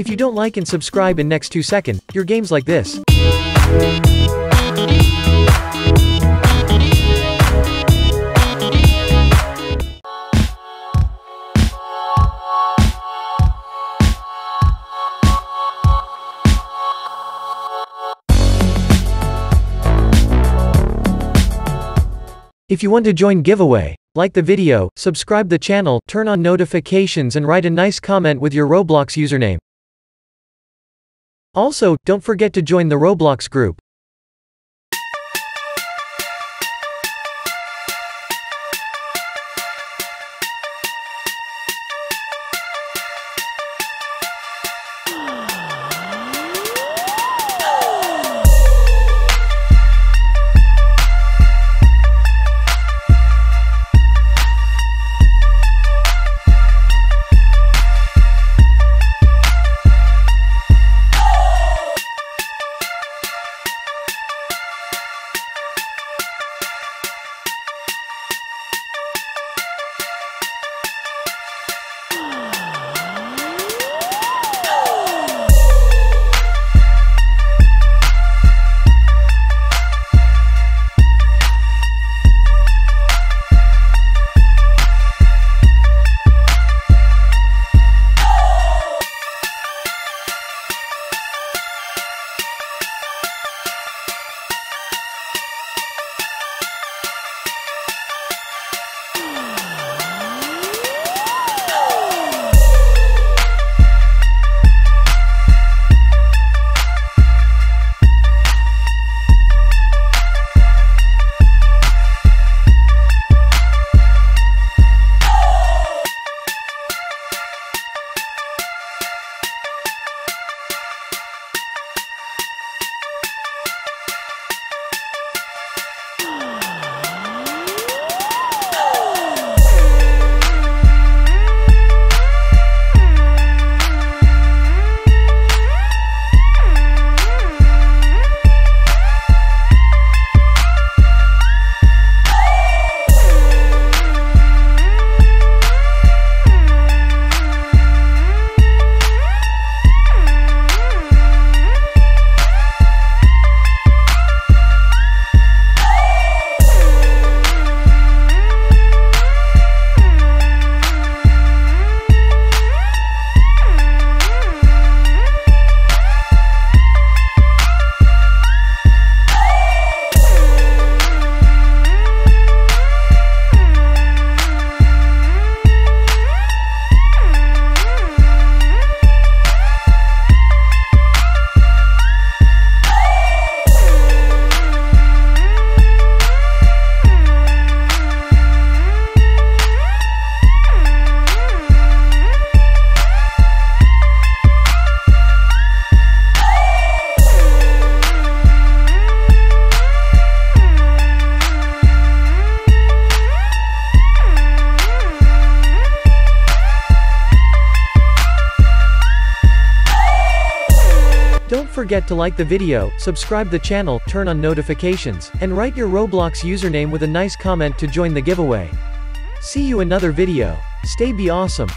If you don't like and subscribe in next 2 second, your games like this. If you want to join giveaway, like the video, subscribe the channel, turn on notifications and write a nice comment with your Roblox username. Also, don't forget to join the Roblox group. Forget to like the video, subscribe the channel, turn on notifications, and write your Roblox username with a nice comment to join the giveaway. See you another video. Stay be awesome.